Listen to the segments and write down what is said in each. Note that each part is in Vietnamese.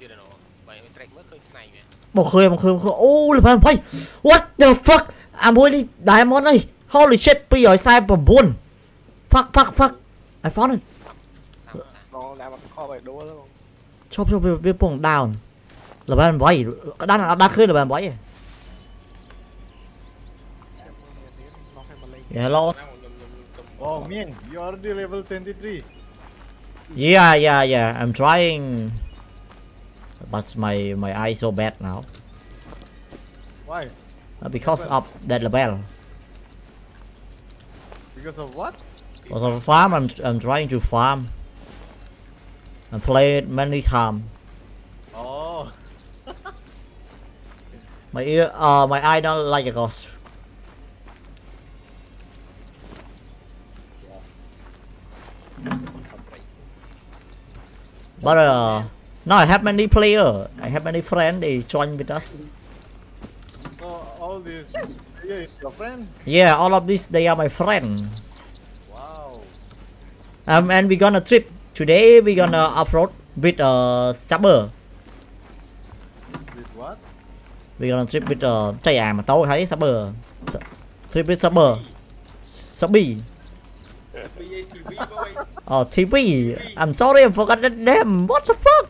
មើលឃើញស្នៃវា មកឃើញមកឃើញមកឃើញអូលបែបហើយ What the fuck អាមួយនេះ diamond នេះ Holy shit 249 Fuck fuck fuck I found it តាមតា បងដាក់មកខបឲ្យដួលបង ឈប់ឈប់វាវាពង down លបែប8ក៏ដានអត់ដាស់ឃើញលបែប8ហ៎ មកឲ្យមកលេង Hello ណាខ្ញុំខ្ញុំសុំ Oh, Mien, you already level 23. Yeah yeah yeah I'm trying But my my eye so bad now Why? Uh, because of that level Because of what? because of farm I'm I'm trying to farm and play it many times Oh. my ear uh my eye don't like a ghost but uh now I have many player I have many friends they join with us So all this yeah, your friend? yeah all of these they are my friend Wow. um and we gonna trip today we gonna off-road with uh Saber With what? we gonna trip with uh chạy à mà tôi thấy Saber trip with Saber Sabi Oh, TV. I'm sorry, I forgot that name. What the fuck?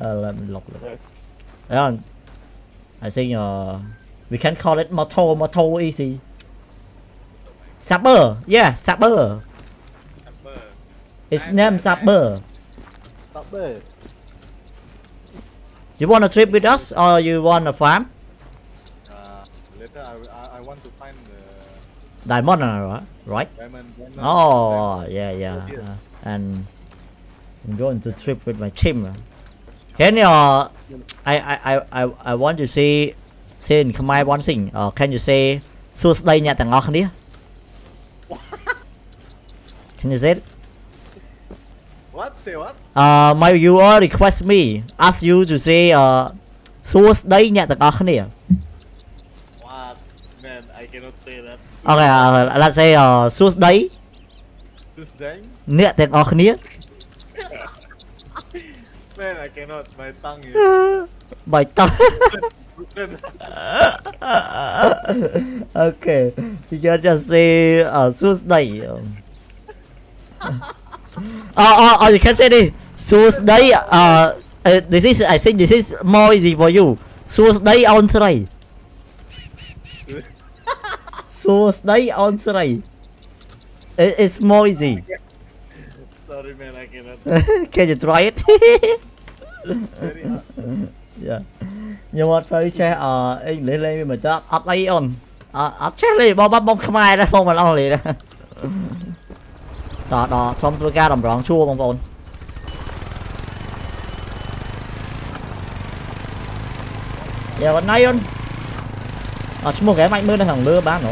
Uh, let me look. Yeah, I think uh, we can call it Moto Moto easy. Saber. Yeah, Saber. Saber Its name Saber. Supper. You wanna trip with us or you wanna farm? Uh, later I, I, I want to find the Diamond, uh, right? right? diamond. diamond Oh, yeah, yeah. Uh, and I'm going to trip with my team. Can you? Uh, I, I, I, I, I want to say, say in Khmer one thing. Uh, can you say សួស្តីអ្នកទាំងអស់គ្នា Can you say it? What? Say what? Uh, my viewer request me ask you to say uh សួស្តីអ្នកទាំងអស់គ្នា What? Man, I cannot say that. Okay, uh, let's say uh សួស្តី Tuesday? អ្នកទាំងអស់គ្នា Man, I cannot. My tongue is. My tongue. okay, did you just say uh, Tuesday? oh, oh, oh, you can say this. Tuesday, uh, uh, this is, I think this is more easy for you. Tuesday on three. Tuesday on three. It's more easy. Sorry, man, I cannot. can you try it? Dạ. nhưng mà sao che ở anh lấy lên mà chắc ở đây on ở che lấy bao bắt bông không ai đó không mà lo liền đó đó xong tôi ca đồng rong chua bông bông giờ yeah, vẫn nay on à chúng một cái mạnh mưa đang hàng lưa bán nó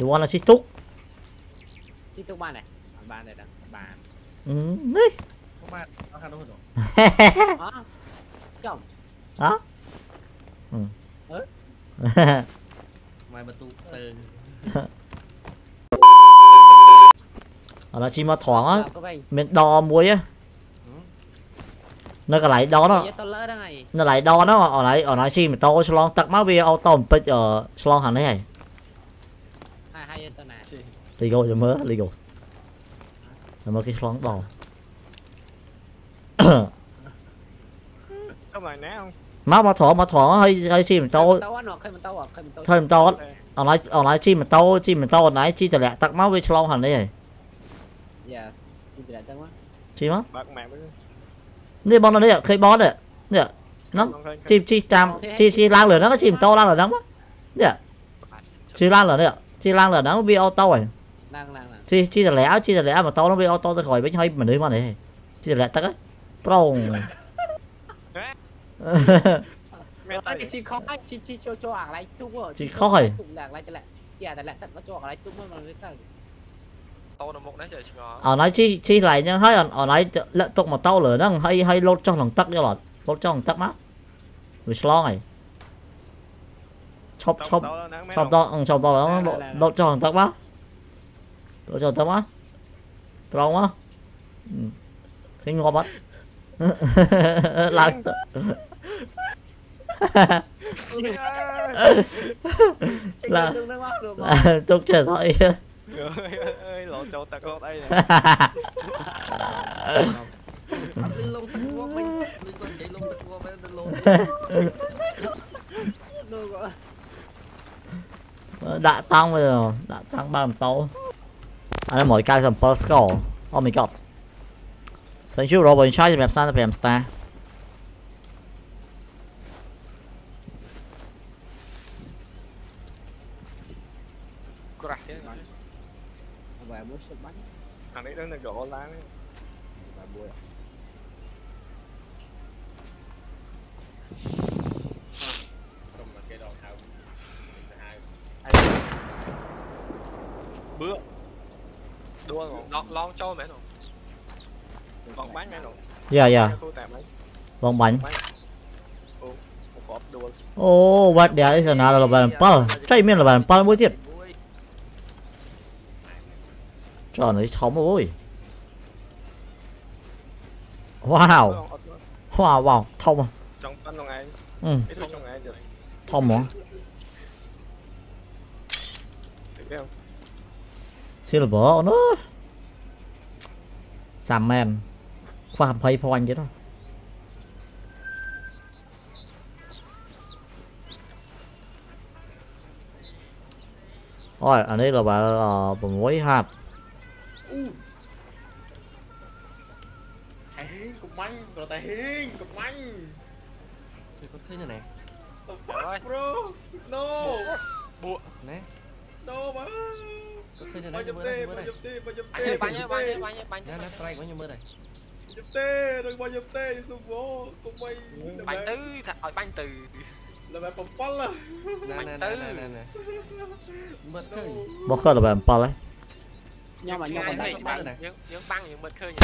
You là see Túc? See Túc ban này. Ban này đang ban. Ừ. Đấy. không ban. Nó khá đúng rồi. Chồng. Hả? Ừ. Mày mà tu sơn. Ở là chim mà thoáng á. Dạ, Mình đo muối á. Ừ. Nó cả lại đo nó. Nó lại đo nó ở lại ở lại chim mà to slong tắc máu bia ô tôm pích ở ờ, slong hẳn đấy này លីកូចាំមើលលីកូចាំមើលគេឆ្លងដ Không lại nè không? មកមកត្រង់មកត្រង់ហើយហើយជិះម៉ូតូ តោអត់ឃើញមិនតោអត់ឃើញមិនតោ ធ្វើម៉ូតូអនឡាញអនឡាញជិះម៉ូតូជិះម៉ូតូអនឡាញជិះតម្លាក់ទឹកមកវាឆ្លងខាងនេះហើយ យ៉ាទីប្រទៅមក ជិះមក Bạc mẹ với នេះបងនេះឃើញបងនេះនេះ Nó- Không thấy ជិះជិះតាមជិះជិះឡើងលើហ្នឹងក៏ជិះម៉ូតូឡើងលើហ្នឹងមកនេះជិះឡើងលើនេះជិះឡើងលើហ្នឹងវាអូតូហើយ chi chi là lẽ chi là lẽ mà tao nó bị ô tô tao khỏi bánh hơi mà nơi mà này. Chi là lẽ tao á. Prong. Chi khó chi chi cho cho hàng lại tung rồi. Chị khó hỏi ở ờ, nói. Chi chi lại nhưng hơi ở ờ, nói lệ tục mà tao lửa nó hơi hơi lột trong lòng tắc cho lọt lột trong lòng tắc má rồi lo này. Chop chop ừ, chop to chop to lột lột trong lòng tắc má 들어오셨다마? 들어오마? 응. 생명아 맛? 락다. là chúc trời sợi ơi lộ chỗ tạc lót đây đã xong rồi đã xong bằng tàu អា197ស្គរអូមីកតសិនជូរ៉ូប៊ិនឆៃសម្រាប់35ស្តាក្រាស់ទេបាទបាយមួយសិបបាញ់អានេះដឹងនឹងកោឡានបាយមួយ lon lon cho mẹ luôn bọn bán mẹ luôn dạ dạ bọn bánh Oh, what there is another level power. Chạy miên level power mỗi tiệt. Trời nó chóng rồi. Wow. Wow wow, thông à. Trong phân luôn anh. Ừ. Silver nó. លបាន7ចៃមានលបាន7មួយទៀត bùi ចុះនេះធំអូយវ៉ាវ អត់ វ៉ាវវ៉ាវធំ ចង់ប៉ាន់ក្នុងឯង អឺ អីទៅក្នុងឯងទៅ ធំហ្មង ទៅ silver អូនសាំមែនខ្វះ20 point ទៀតហ៎អូយអានេះលបាន6ហាត់ ហេងកុំបាញ់ប្រតែហេងកុំបាញ់ thì có thấy này này ទៅបាញ់ bro no បួក nè no មក ก็ขึ้นอยู่นะมือได้มือได้ Banyak banyak banyak banyak banyak. นั่นนั่นไตรของยังมือได้ Nhập tê, đừng bao nhập tê đi xuống phố Không may Bánh tư, thật hỏi bánh tư Là bạn bóng bóng là นั่นนั่นนั่นนั่นมือขึ้น Bó khơi là bạn Paul ấy. Nhưng mà nhưng mà Ai vậy? bạn này. Những những băng những mệt khơi những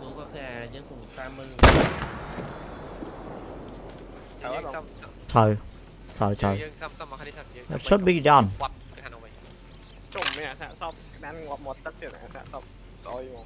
กูก็แค่ยังคงตามมือ Thở rồi. xong. Xong. Thời sorry sorry ย should be done จมเนี่ยฮะซอบนั้นงบหมดตั้งแต่ไหนฮะซอบซอยอยู่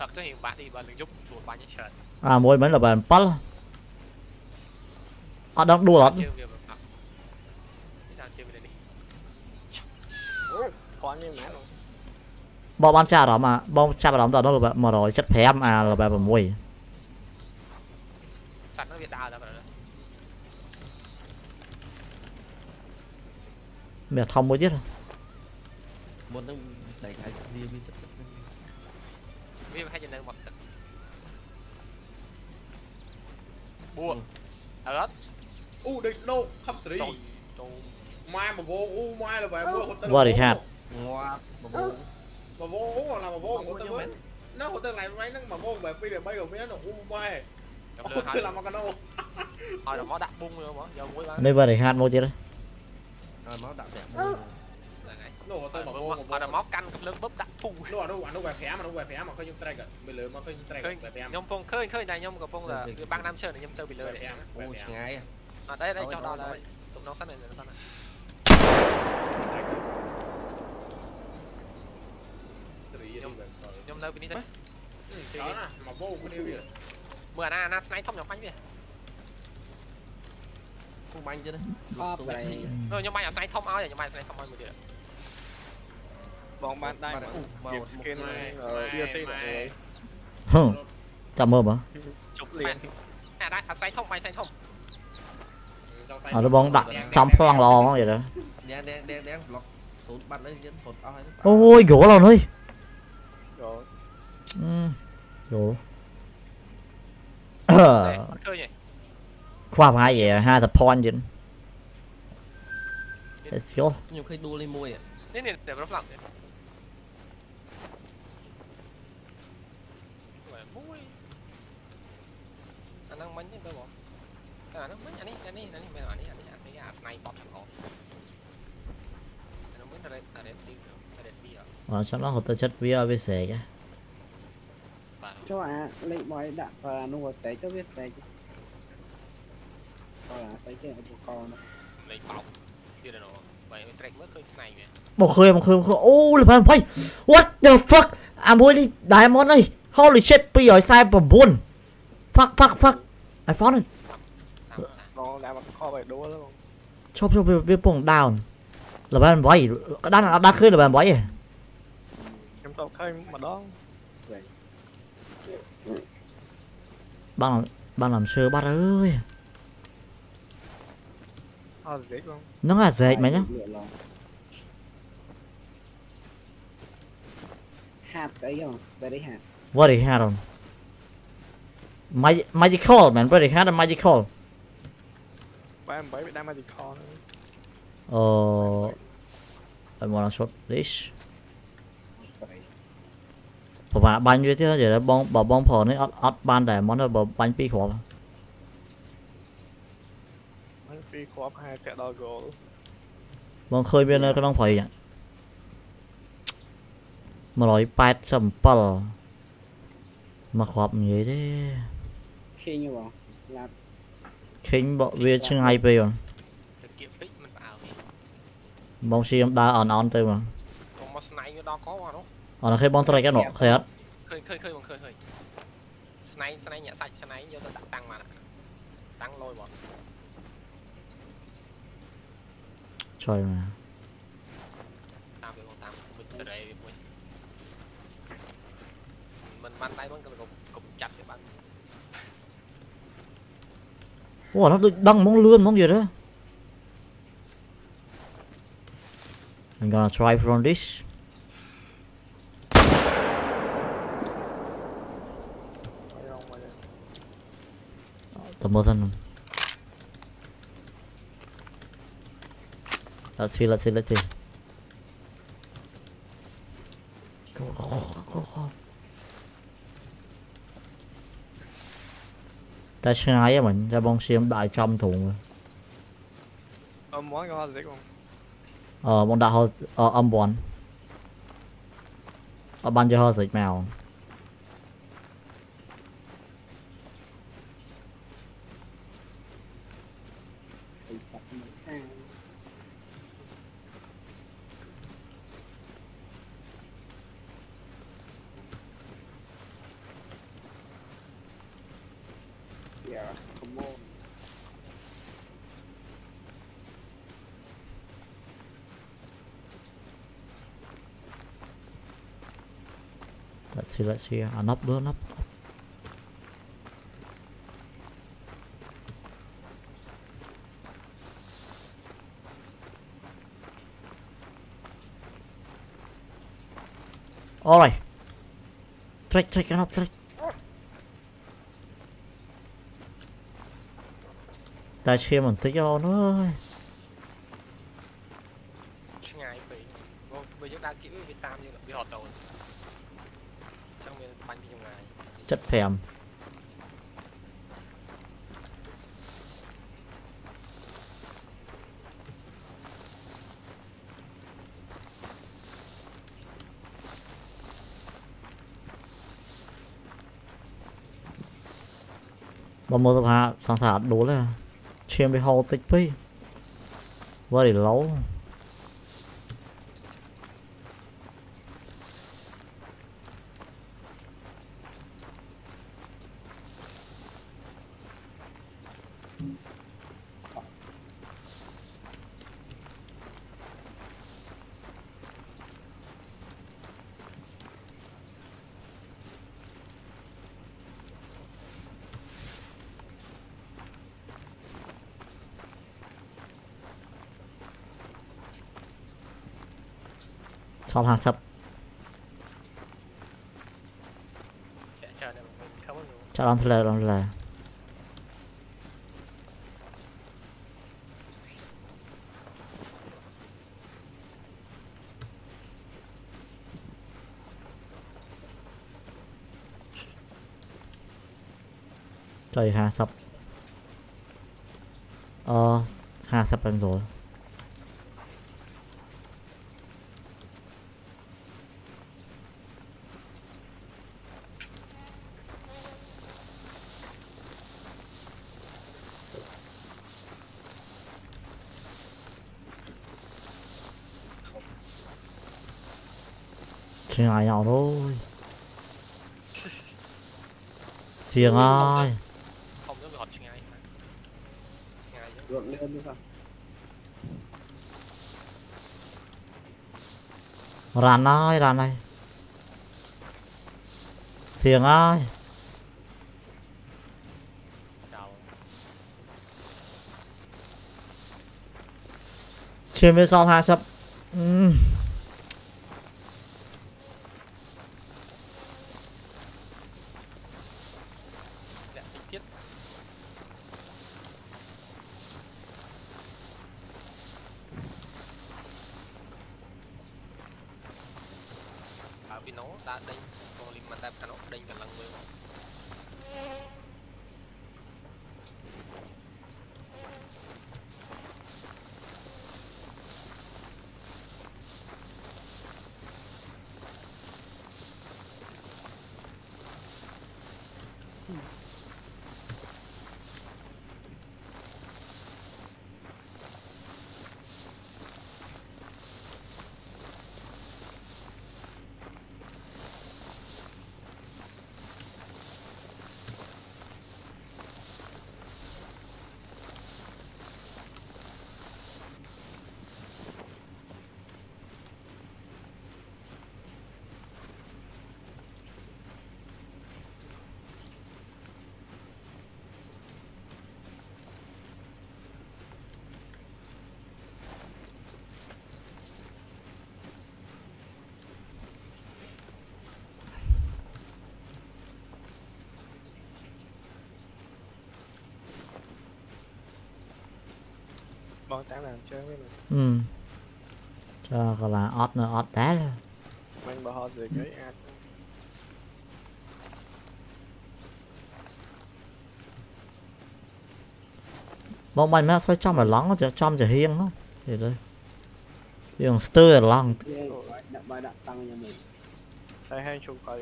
អត់ទៅរៀងបាក់ទីបើនឹងយប់ស្រួលបាញ់ច្រើនអាមួយមិនលបាន7អត់ដឹងដួលអត់ជើងវាមិនអត់នេះថាជើងវានេះគ្រាន់នេះមែនបងបានចាប់អារម្មណ៍អាបងចាប់អារម្មណ៍ដល់ដល់175អាលបាន6សត្វនោះវាដើរដល់ប្រហែលមានធំមួយទៀត một nó xảy cái gì bị chất វាប្រហែលជានៅមកទឹកបួកអត់អូដូចដោកខំស្រីចូលចូលម៉ែមកវ 해지는 막 bua ớt u địch đâu khắp trí mai mà vô u mai là về bua hột tân vô ừ. hạt mà vô u là mà vô hột tân mới nó hột tân này mấy nó mà vô về phi về bây giờ mới nó u mai. Tôi làm cái đâu hồi là mó đặt bung rồi mà giờ mới lấy về hạt mua chứ đấy rồi mó đặt đẹp ហ្នឹងហើយ នោះទៅមកវង ឲ្យដល់មកកាន់កំភ្លើងបឹបដាក់ពុះ នោះអានោះអានោះបែប5អានោះបែប5មកឃើញខ្ញុំ strike ពីលើមកឃើញ strike បែប5 ខ្ញុំកំពុងឃើញឃើញតែខ្ញុំកំពុងតែវាបាំងដាំឈើខ្ញុំទៅពីលើ បែប នេះ 5បែប ô 5 ngay à អត់អីអីចង់ដល់ហើយទុំនងសិនឯងសិន ស្រីខ្ញុំបែប ខ្ញុំនៅពីនេះទៅ ច្រើនណាមកវងគ្នាវា មើលអាណាអាណាស្នៃធំខ្ញុំបាញ់វា không banh chứ đấy Có xuống vậy. đây ខ្ញុំបាញ់អាស្នៃធំឲ្យខ្ញុំបាញ់អាស្នៃធំឲ្យមួយទៀត បងបានដែរ mà đã ủ vào មក một ស្គិន ម៉ែ DLC ម៉ែ នេះ ហឹមចាំមើលមើល ជប់លៀន អាណាអាស្នៃធំបាញ់ស្នៃធំ អត់បងដាក់ចំប្លង់ល្អហ្មងvậy đó đen đen đen đen lọt tụt bắt lấy dân tụt ao hay អូយយល់អត់អើយ ចូល អឺយល់ អត់ឃើញទេ ខ្វះប្រហែលជា50 point ទៀត Let's go ខ្ញុំឃើញដួលនេះមួយ នេះនេះតែប្រផ្ ហ្នឹងមិញទេបើបងអាហ្នឹងមិញអានេះអានេះអានេះមែនអានេះអានេះអានេះអាស្នៃបត់ទាំងអស់អាហ្នឹងមិញតែរ៉េតរ៉េតទីរ៉េតទីអ Ờ, cho nó hụt tơ chất với với sẻ cái បាទ ចុះអាលេខមួយដាក់បើអានោះស្អែកទៅវាស្អែកបើអាស្អែកទេឧបករណ៍នោះ លេខបោកទៀតឯណោះបើឲ្យ track មើលឃើញស្នៃវា một khơi một khơi một khơi ô là bạn phải what the fuck à mỗi đi diamond này holy shit bây giờ sai vào buồn fuck fuck fuck I found it. Nó đã bắn kho bảy đô luôn. Chop chop bên bên bổng down. Là bạn boy. Đang đang đang khơi là bạn boy. Em tao khơi mà đó. Bạn làm, bạn làm sơ bắt ơi. Nó là dệt mày nhá. Hạt cái gì không? Very hạt. What? Mag- magical man what they had a magical បែ8វាដាក់មកទីខហ្នឹង uh I wanna shot this ប្រហែលបាញ់វាទៀត giờ បងបើបងប្រុសនេះអត់អត់បានតែមកបើបាញ់ពីរគ្រាប់ហើយពីគ្រាប់ហើយសាក់ដល់ goal បងឃើញវានៅក្នុងព្រៃហ្នឹង187មកគ្រាប់និយាយទេ ខេងហ៎បងឡាប់ឃើញបកវាឆ្ងាយពេកបងទៅគៀកពេកមិនផ្អើវាបងឈាមដើរអនអនទៅបងបងមកស្នៃវាដល់កអានោះអត់ឃើញបងត្រេកអត់ឃើញអត់ឃើញឃើញឃើញបងឃើញឃើញស្នៃស្នៃញាក់សាច់ស្នៃយកទៅដាក់តាំងមកតាំងលយបងជួយមកតាមវាបងតាមវិញសេរីវាមួយមិនបានដៃបងក៏កុំចាប់វាបាន Ủa nó mong lươn mong gì đó. I'm gonna try from this. Tầm mơ thân Let's see, let's see, let's see. Tại sao ấy mình ra bông xiêm đại trăm thùng rồi. Âm bón cái hoa gì không? Ờ, bọn đại hoa, ờ, âm bón. Ở ờ, ban cho hoa dịch mèo. that here and nắp burn nắp, alright, trick trick nắp up trick. Tại xe mình tới do nó ơi ngày bị bây giờ đang kiếm bị tam nhưng bị họ đầu. Chất thèm Bà một tập hạ sẵn sàng đố là chiêm bị hầu tích phí. Và để lâu. สองพันซับจะลองทะเลลองทะเลใจห้าซับเออห้าซับเป็นโซ Chuyện ai nhau thôi. Xiềng ai? Không nó bị hot ngay lên đi? Rắn ơi, rắn này Xiềng ơi chào mới sau hai sập ពីណូដើរដេញកងលីមិនតែកណូដេញកលឹងមើល បងតាំងឡើងជើងវិញហឹមចោកន្លាអត់នៅអត់ដែរមិញបើហត់ស្រីគេអាចបងបាញ់មកស្វែងចំរឡងចំចាហៀងហ្នឹងនិយាយទៅយើងស្ទើររឡងដាក់បាយដាក់តាំងខ្ញុំវិញតែហែងជុំក្រោយ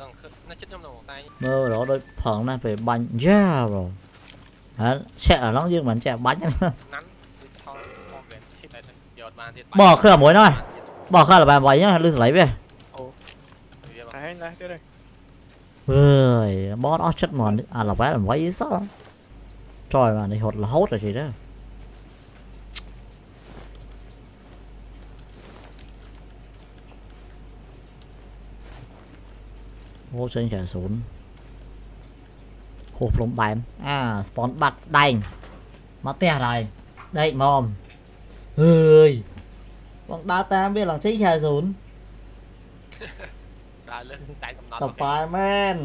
ដល់ខឹកណាស់ចិត្តខ្ញុំនៅតែមើលរហូតដូចប្រឹងណាស់ពេលបាញ់យ៉ាបង về hết lại thôi giờ bàn thiệt Bỏ khơi ở muối thôi. Bỏ khơi là bàn bánh nhá, lưu lấy về. Ơi, bó đó chất mòn À là vé là váy sao Trời mà này hột là hốt rồi chị đó. Ô chân trả xuống ហោះព្រំបែមអាស្ប៉ុនបាត់ស្ដែងមកផ្ទះហើយដេកម៉មអើយបងដើរតាមវាឡើងស៊ី40ដើរលើតែកំណត់ទៅប៉ែមែន